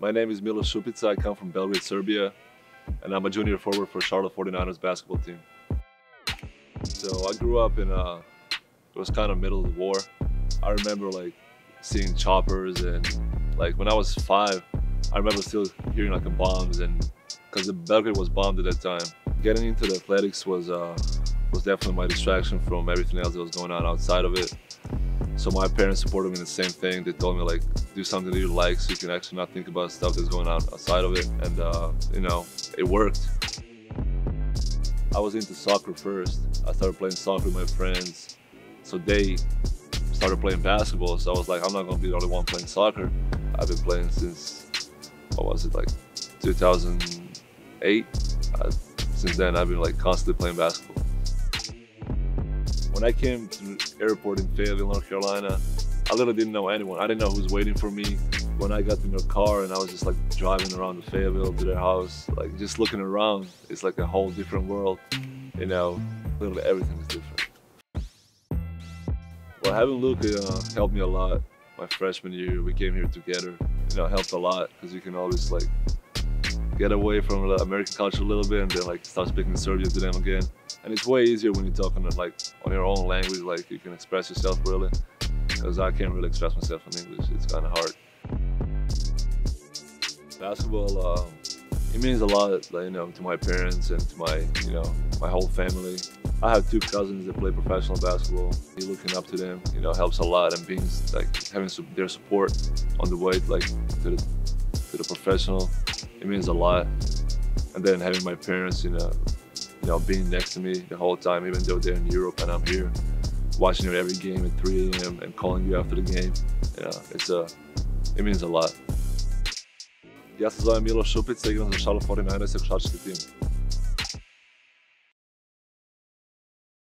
My name is Miloš Šupica. I come from Belgrade, Serbia, and I'm a junior forward for Charlotte 49ers basketball team. So I grew up in a, it was kind of middle of the war. I remember like seeing choppers and like when I was five, I remember still hearing like the bombs and because the Belgrade was bombed at that time. Getting into the athletics was uh, was definitely my distraction from everything else that was going on outside of it. So my parents supported me in the same thing. They told me like, do something that you like so you can actually not think about stuff that's going on outside of it. And uh, you know, it worked. I was into soccer first. I started playing soccer with my friends. So they started playing basketball. So I was like, I'm not gonna be the only one playing soccer. I've been playing since, what was it, like 2008? Uh, since then, I've been like constantly playing basketball. When I came to airport in Fayetteville, North Carolina, I literally didn't know anyone. I didn't know who was waiting for me. When I got in their car and I was just like driving around the Fayetteville to their house, like just looking around, it's like a whole different world. You know, literally everything is different. Well, having Luka uh, helped me a lot. My freshman year, we came here together. You know, helped a lot because you can always like get away from the American culture a little bit and then like start speaking Serbian to them again. And it's way easier when you're talking like on your own language, like you can express yourself really. Because I can't really express myself in English, it's kind of hard. Basketball, um, it means a lot, you know, to my parents and to my, you know, my whole family. I have two cousins that play professional basketball. Looking up to them, you know, helps a lot, and being like having their support on the way, like to the, to the professional, it means a lot. And then having my parents, you know, you know, being next to me the whole time, even though they're in Europe and I'm here, watching every game at 3 a.m. and calling you after the game. Yeah, it's a, it means a lot. Ja se zovem Miloš Šupica, igram za Charlotte 49ers i košarkaški tim.